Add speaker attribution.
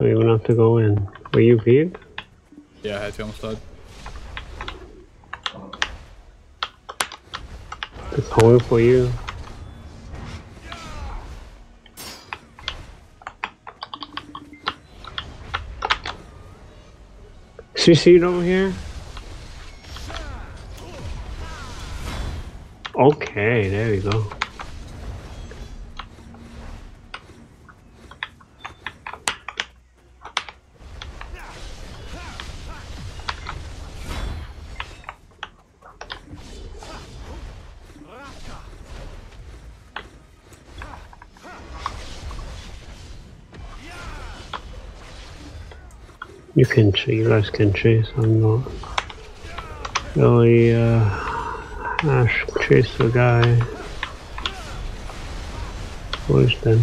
Speaker 1: You will have to go in. Were you peed?
Speaker 2: Yeah, I had to almost died.
Speaker 1: It's home for you. CC over here? Okay, there we go. You can ch- you guys can chase, I'm not really uh Ash chase the guy. Where's then?